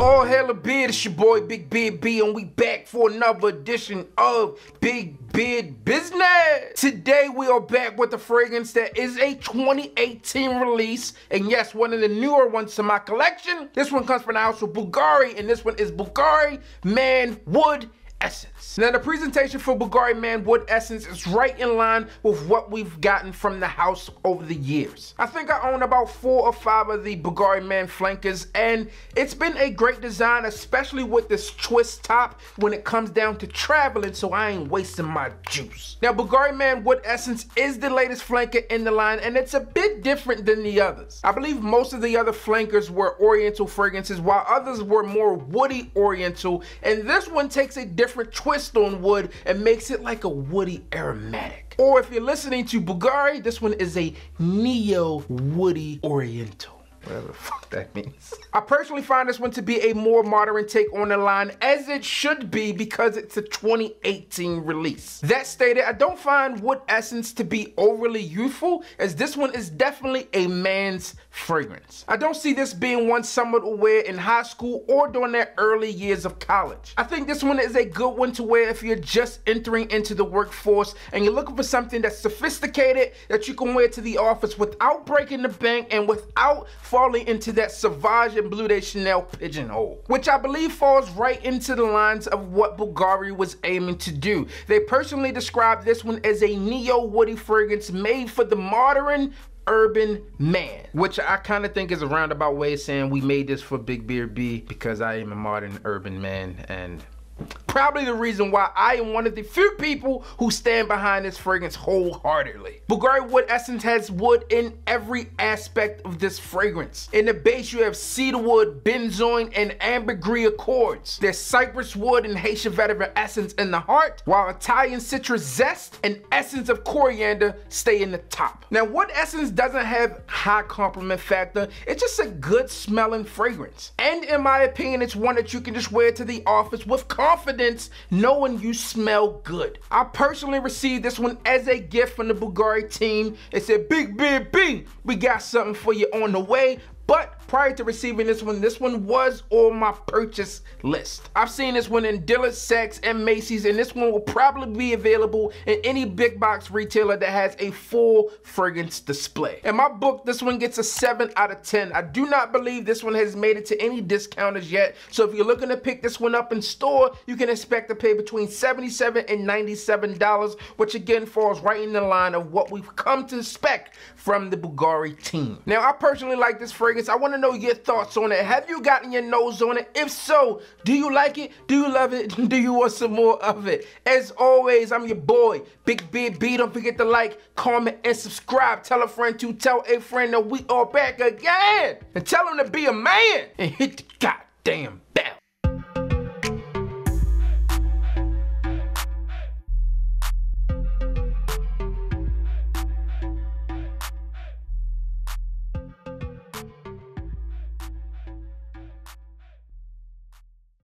All hail a beard, it's your boy Big Beard B, and we back for another edition of Big Beard Business. Today we are back with a fragrance that is a 2018 release, and yes, one of the newer ones to my collection. This one comes from the house of Bulgari, and this one is Bulgari Man Wood Essence. Now the presentation for Bulgari Man Wood Essence is right in line with what we've gotten from the house over the years. I think I own about four or five of the Bulgari Man flankers and it's been a great design especially with this twist top when it comes down to traveling so I ain't wasting my juice. Now Bulgari Man Wood Essence is the latest flanker in the line and it's a bit different than the others. I believe most of the other flankers were oriental fragrances while others were more woody oriental and this one takes a different different twist on wood and makes it like a woody aromatic. Or if you're listening to Bulgari, this one is a neo woody oriental whatever the fuck that means. I personally find this one to be a more modern take on the line, as it should be because it's a 2018 release. That stated, I don't find Wood Essence to be overly youthful, as this one is definitely a man's fragrance. I don't see this being one someone will wear in high school or during their early years of college. I think this one is a good one to wear if you're just entering into the workforce and you're looking for something that's sophisticated that you can wear to the office without breaking the bank and without falling into that Sauvage and Bleu de Chanel pigeonhole, which I believe falls right into the lines of what Bulgari was aiming to do. They personally described this one as a neo-woody fragrance made for the modern urban man, which I kind of think is a roundabout way of saying we made this for Big Beard B because I am a modern urban man and Probably the reason why I am one of the few people who stand behind this fragrance wholeheartedly. Bulgari Wood Essence has wood in every aspect of this fragrance. In the base, you have cedarwood, benzoin, and ambergris accords. There's cypress wood and Haitian vetiver essence in the heart, while Italian citrus zest and essence of coriander stay in the top. Now, Wood Essence doesn't have high compliment factor. It's just a good smelling fragrance. And in my opinion, it's one that you can just wear to the office with confidence knowing you smell good. I personally received this one as a gift from the Bulgari team. It said, Big Big B, we got something for you on the way. But prior to receiving this one, this one was on my purchase list. I've seen this one in Dillard's, Saks, and Macy's, and this one will probably be available in any big box retailer that has a full fragrance display. In my book, this one gets a 7 out of 10. I do not believe this one has made it to any discounters yet, so if you're looking to pick this one up in store, you can expect to pay between 77 and $97, which again falls right in the line of what we've come to expect from the Bulgari team. Now, I personally like this fragrance I want to know your thoughts on it. Have you gotten your nose on it? If so, do you like it? Do you love it? Do you want some more of it? As always, I'm your boy, Big Beard B. Don't forget to like, comment, and subscribe. Tell a friend to tell a friend that we are back again. And tell them to be a man and hit the goddamn bell.